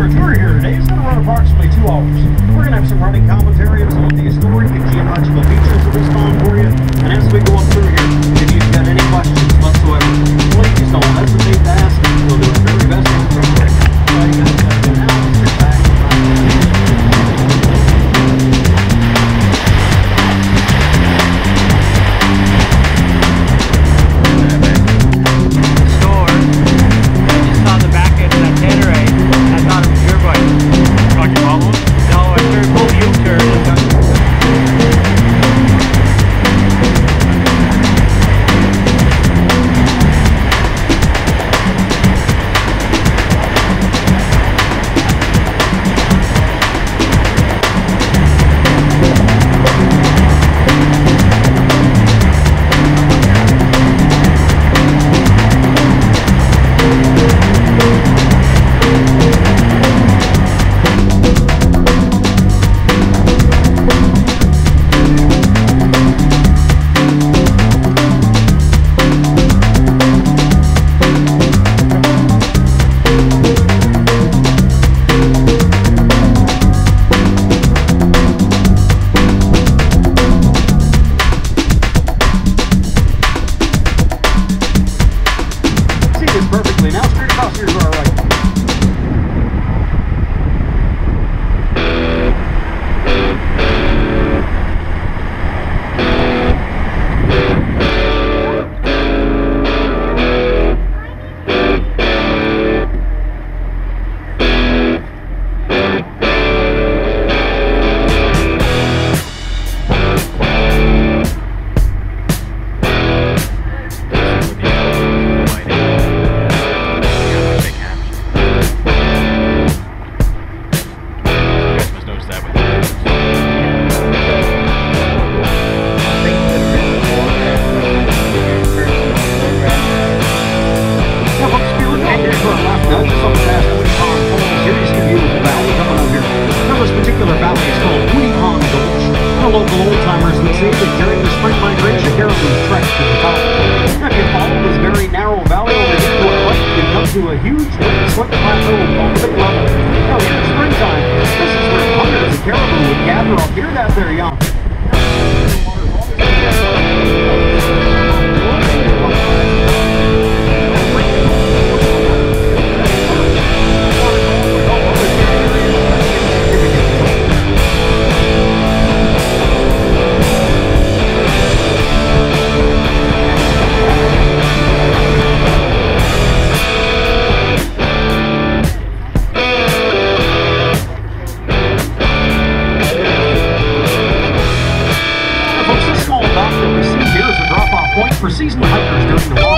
Our tour here today is going to run approximately two hours. We're going to have some running commentary of some of the historic and geological features of this pond for you. And as we go up through Local old-timers would say that during the spring migration, caribou trek to the top. If you follow this very narrow valley over here to our right, you come to a huge, slick plateau above the level. Now, in the springtime, this is where hundreds of caribou would gather up here that they're young. For seasonal hikers during the